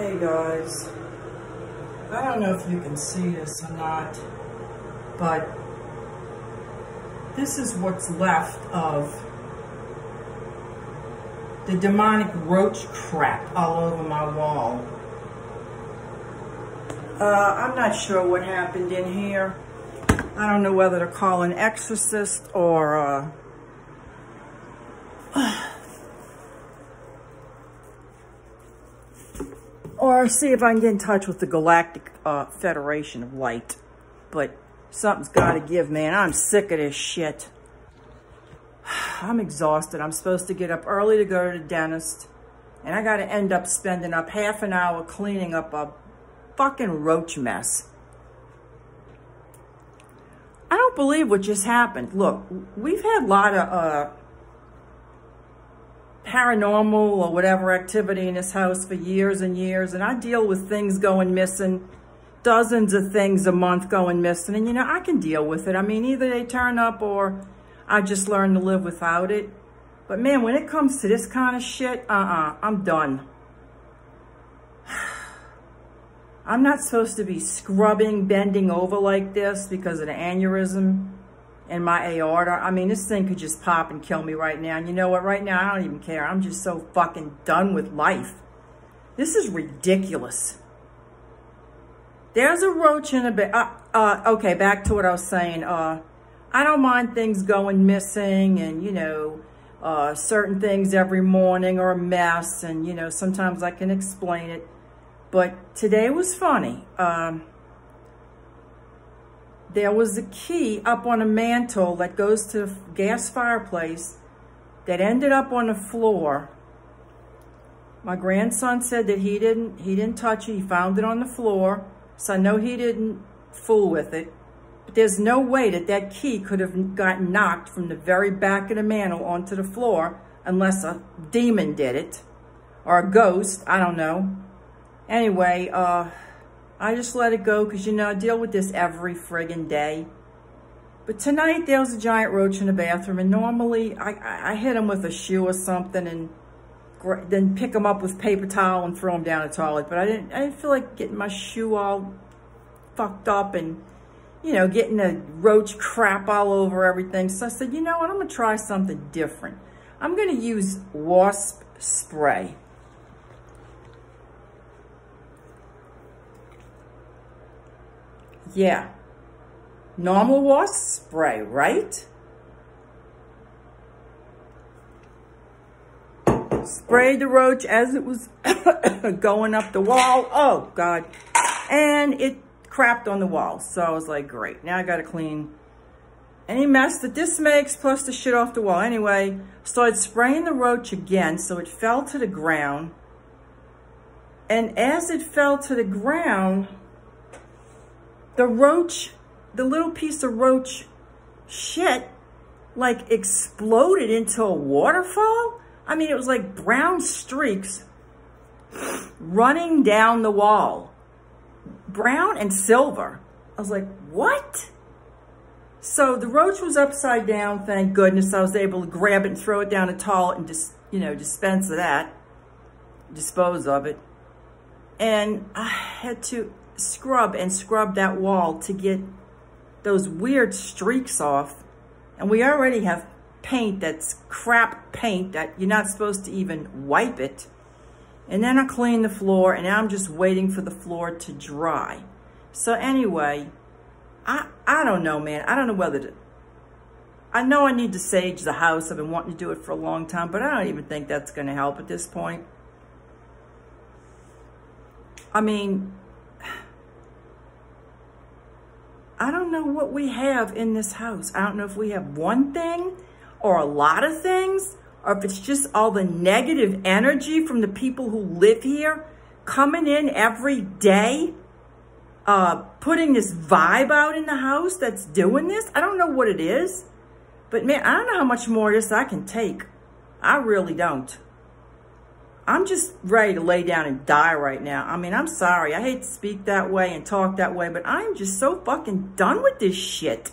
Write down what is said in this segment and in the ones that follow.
Hey guys, I don't know if you can see this or not, but this is what's left of the demonic roach crap all over my wall. Uh, I'm not sure what happened in here. I don't know whether to call an exorcist or uh, or see if I can get in touch with the Galactic uh, Federation of Light. But something's got to give, man. I'm sick of this shit. I'm exhausted. I'm supposed to get up early to go to the dentist. And I got to end up spending up half an hour cleaning up a fucking roach mess. I don't believe what just happened. Look, we've had a lot of uh, paranormal or whatever activity in this house for years and years, and I deal with things going missing, dozens of things a month going missing, and you know, I can deal with it. I mean, either they turn up or I just learn to live without it. But man, when it comes to this kind of shit, uh-uh, I'm done. I'm not supposed to be scrubbing, bending over like this because of the aneurysm in my aorta. I mean, this thing could just pop and kill me right now. And you know what? Right now, I don't even care. I'm just so fucking done with life. This is ridiculous. There's a roach in a bed. Uh, uh, okay, back to what I was saying. Uh, I don't mind things going missing and, you know, uh, certain things every morning are a mess. And, you know, sometimes I can explain it. But today was funny. Um, there was a key up on a mantle that goes to the gas fireplace that ended up on the floor. My grandson said that he didn't he didn't touch it. He found it on the floor. So I know he didn't fool with it. But there's no way that that key could have gotten knocked from the very back of the mantle onto the floor unless a demon did it or a ghost. I don't know. Anyway, uh, I just let it go because, you know, I deal with this every friggin' day. But tonight there was a giant roach in the bathroom, and normally I, I hit him with a shoe or something and then pick him up with paper towel and throw him down the toilet. But I didn't, I didn't feel like getting my shoe all fucked up and, you know, getting the roach crap all over everything. So I said, you know what, I'm going to try something different. I'm going to use wasp spray. Yeah. Normal wasp spray, right? Spray the roach as it was going up the wall. Oh, God. And it crapped on the wall. So I was like, great. Now I got to clean any mess that this makes plus the shit off the wall. Anyway, started spraying the roach again so it fell to the ground. And as it fell to the ground, the roach, the little piece of roach shit, like exploded into a waterfall. I mean, it was like brown streaks running down the wall. Brown and silver. I was like, what? So the roach was upside down, thank goodness. I was able to grab it and throw it down a toilet and just, you know, dispense of that, dispose of it. And I had to scrub and scrub that wall to get those weird streaks off. And we already have paint that's crap paint that you're not supposed to even wipe it. And then I clean the floor and I'm just waiting for the floor to dry. So anyway, I, I don't know, man. I don't know whether to... I know I need to sage the house. I've been wanting to do it for a long time, but I don't even think that's going to help at this point. I mean, I don't know what we have in this house. I don't know if we have one thing or a lot of things or if it's just all the negative energy from the people who live here coming in every day, uh, putting this vibe out in the house that's doing this. I don't know what it is, but man, I don't know how much more of this I can take. I really don't. I'm just ready to lay down and die right now. I mean, I'm sorry. I hate to speak that way and talk that way, but I'm just so fucking done with this shit.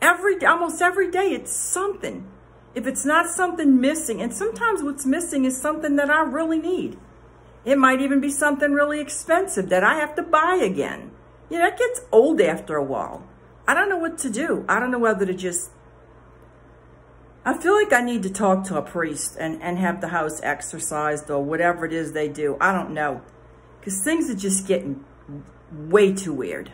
Every, almost every day, it's something. If it's not something missing, and sometimes what's missing is something that I really need. It might even be something really expensive that I have to buy again. You know, it gets old after a while. I don't know what to do. I don't know whether to just... I feel like I need to talk to a priest and, and have the house exorcised or whatever it is they do. I don't know. Because things are just getting way too weird.